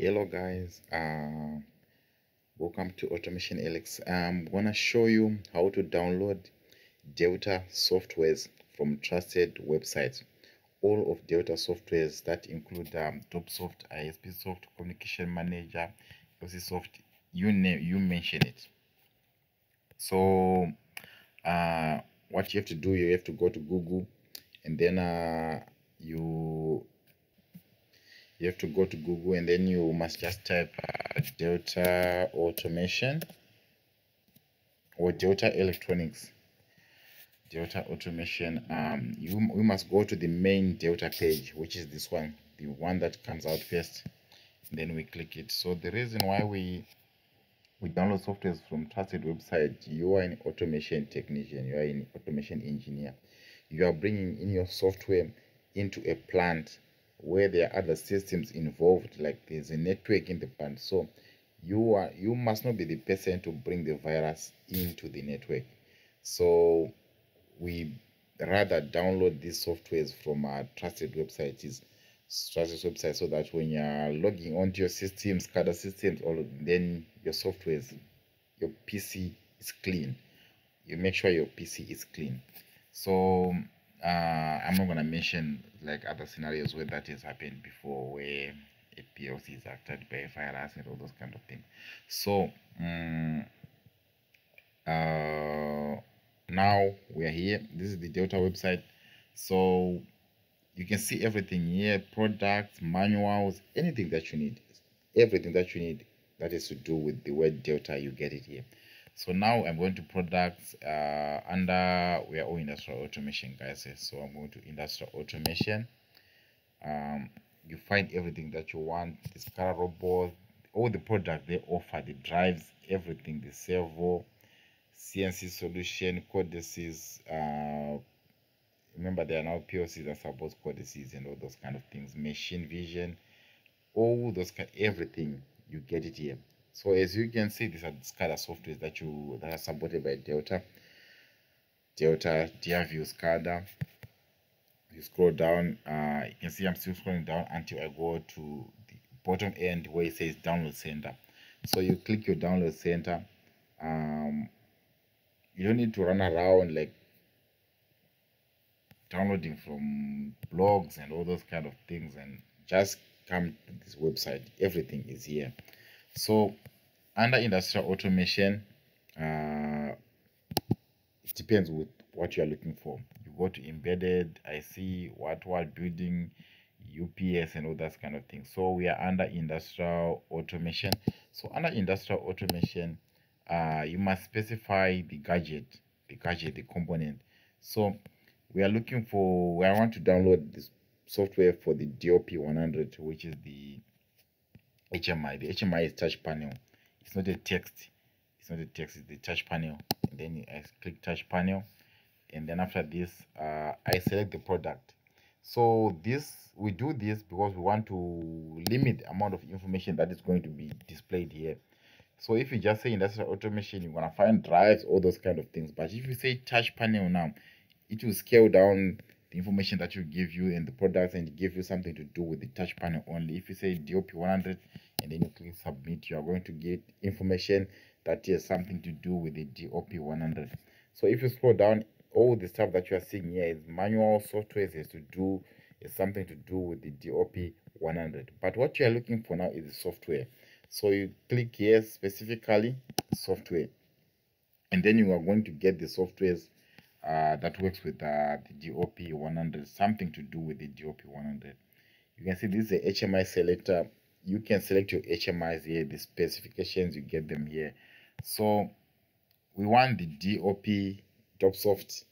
hello guys. Uh welcome to automation elix i'm gonna show you how to download delta softwares from trusted websites. All of delta softwares that include um, dopsoft ispsoft communication manager soft you name you mention it. So uh what you have to do you have to go to google and then uh you you have to go to Google and then you must just type uh, Delta Automation or Delta Electronics. Delta Automation. Um, you we must go to the main Delta page, which is this one, the one that comes out first. Then we click it. So the reason why we we download software from trusted website, you are an automation technician, you are an automation engineer. You are bringing in your software into a plant where there are other systems involved like there's a network in the plant so you are you must not be the person to bring the virus into the network. So we rather download these softwares from our trusted websites trusted website so that when you're logging onto your systems SCADA systems or then your softwares your pc is clean. You make sure your pc is clean. So uh, I'm not gonna mention like other scenarios where that has happened before, where a PLC is acted by a virus and all those kind of things. So um, uh, now we are here. This is the Delta website. So you can see everything here: products, manuals, anything that you need, everything that you need that is to do with the word Delta. You get it here so now i'm going to products uh, under we are all industrial automation guys. So i'm going to industrial automation. Um, you find everything that you want SCARA robot all the products they offer the drives everything the servo cnc solution CODESYS uh, remember there are now plcs that support CODESYS and all those kind of things machine vision all those kind everything you get it here so as you can see, these are the SCADA softwares that you that are supported by Delta. Delta, DIAView SCADA. You scroll down, uh, you can see I'm still scrolling down until I go to the bottom end where it says download center. So you click your download center. Um, you don't need to run around like downloading from blogs and all those kind of things and just come to this website everything is here so under industrial automation uh, it depends with what you are looking for. You go to embedded i see what what building ups and all that kind of thing so we are under industrial automation. So under industrial automation uh, you must specify the gadget the gadget the component. So we are looking for i want to download this software for the dop 100 which is the HMI. The HMI is touch panel. It's not a text. It's not a text. It's the touch panel. And then I click touch panel, and then after this, uh, I select the product. So this we do this because we want to limit the amount of information that is going to be displayed here. So if you just say industrial automation, you're gonna find drives, all those kind of things. But if you say touch panel now, it will scale down the information that will give you and the products and give you something to do with the touch panel only. If you say DOP 100 and then you click submit, you are going to get information that has something to do with the DOP 100. So if you scroll down, all the stuff that you are seeing here is manual software has to do is something to do with the DOP 100. But what you are looking for now is the software. So you click here specifically software, and then you are going to get the softwares uh, that works with uh, the DOP 100, something to do with the DOP 100. You can see this is the HMI selector. You can select your HMIs here, the specifications, you get them here. So we want the DOP DOPSoft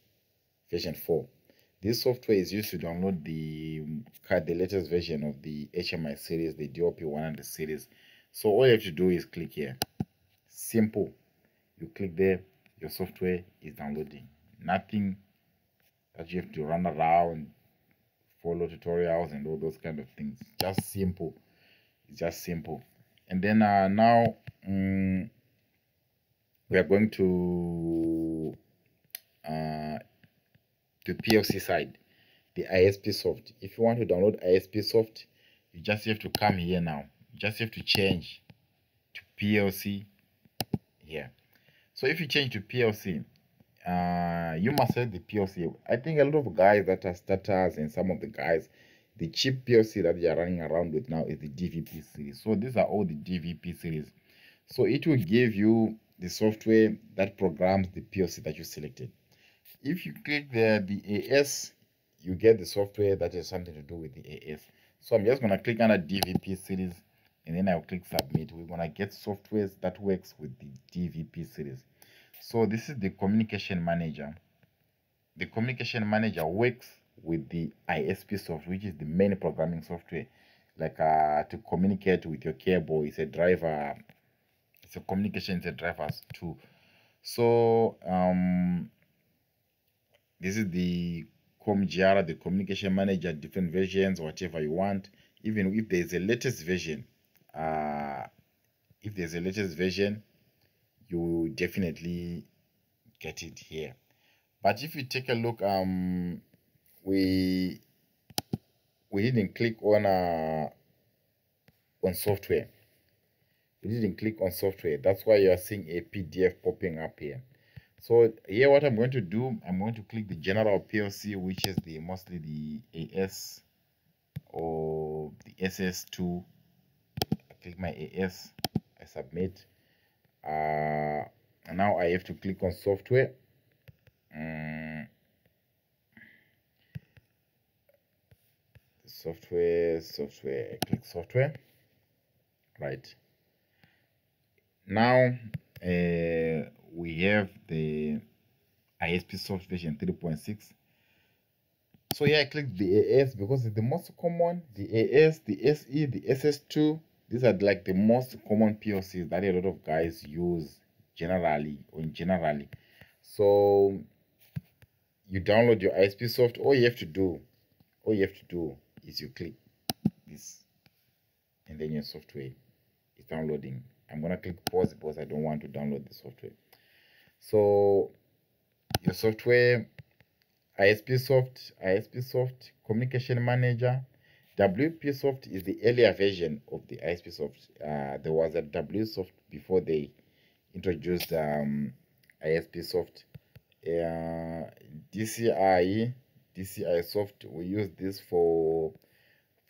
version 4. This software is used to download the the latest version of the HMI series, the DOP 100 series. So all you have to do is click here. Simple. You click there, your software is downloading nothing that you have to run around follow tutorials and all those kind of things. Just simple. It's just simple. And then uh, now um, we are going to uh, the PLC side the ISP soft. If you want to download ISP soft you just have to come here now. You just have to change to plc here. So if you change to plc uh, you must have the plc i think a lot of guys that are starters and some of the guys the cheap plc that they are running around with now is the dvp series. So these are all the dvp series. So it will give you the software that programs the plc that you selected. If you click the the as you get the software that has something to do with the as so i'm just going to click on under dvp series and then i'll click submit. We're going to get softwares that works with the dvp series so this is the communication manager. The communication manager works with the isp software which is the main programming software. Like uh, to communicate with your cable it's a driver. It's a communication it's a drivers too so um this is the COMMGR, the communication manager, different versions, whatever you want. Even if there's a latest version, uh, if there's a latest version, you definitely get it here. But if you take a look, um, we we didn't click on uh, on software. We didn't click on software. That's why you are seeing a PDF popping up here. So here what I'm going to do, I'm going to click the general PLC, which is the mostly the AS or the SS2. I click my AS, I submit. Uh, now I have to click on software. Um, software, software, click software. Right. Now, uh, we have the ISP soft version 3.6. So here I click the AS because it's the most common. The AS, the SE, the SS2. These are like the most common PLCs that a lot of guys use generally or in generally. So you download your ISP soft. All you have to do, all you have to do is you click this, and then your software is downloading. I'm gonna click pause because I don't want to download the software. So your software, ISP Soft, ISP Soft Communication Manager, WPL Soft is the earlier version of the ISP Soft. Uh, there was a W Soft before they introduced um, ISP Soft. Uh, DCI, DCI Soft, we use this for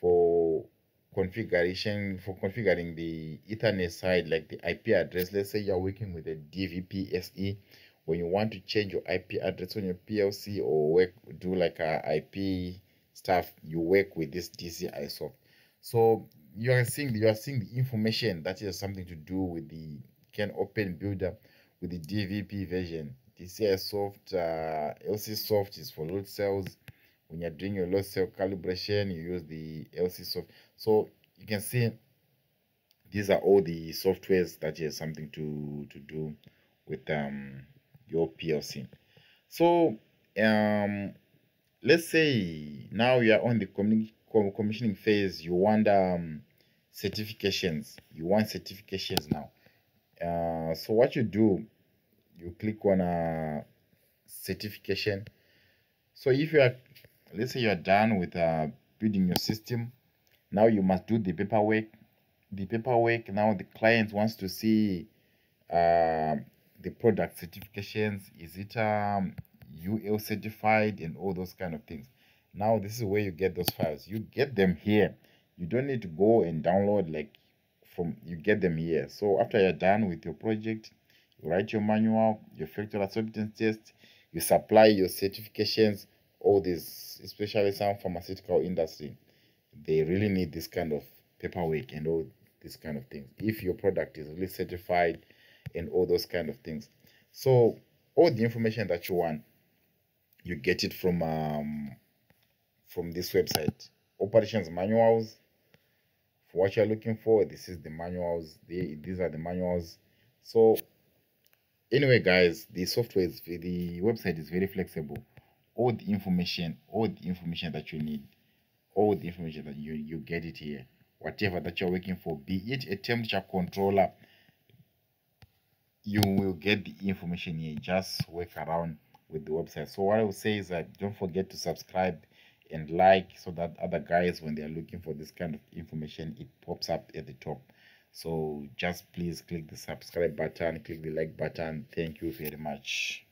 for configuration for configuring the ethernet side like the ip address let's say you're working with a dvp se when you want to change your ip address on your plc or work do like a ip stuff you work with this dci soft so you are seeing you are seeing the information that has something to do with the CANopen builder with the dvp version. Dci soft uh, lc soft is for load cells. When you're doing your load cell calibration you use the lc soft. So you can see these are all the softwares that has something to to do with um your plc so um let's say now you are on the commissioning phase you want um certifications you want certifications now. Uh so what you do you click on a certification. So if you are let's say you are done with uh, building your system now you must do the paperwork. The paperwork now the client wants to see uh, the product certifications. Is it um, ul certified and all those kind of things now this is where you get those files you get them here you don't need to go and download like from you get them here so after you're done with your project you write your manual your factory acceptance test you supply your certifications all these, especially some pharmaceutical industry, they really need this kind of paperwork and all these kind of things. If your product is really certified and all those kind of things. So all the information that you want, you get it from um, from this website. Operations manuals for what you're looking for. This is the manuals. They, these are the manuals. So anyway, guys, the software is the website is very flexible all the information all the information that you need all the information that you you get it here whatever that you're working for be it a temperature controller you will get the information here just work around with the website. So what i would say is that don't forget to subscribe and like so that other guys when they are looking for this kind of information it pops up at the top. So just please click the subscribe button click the like button. Thank you very much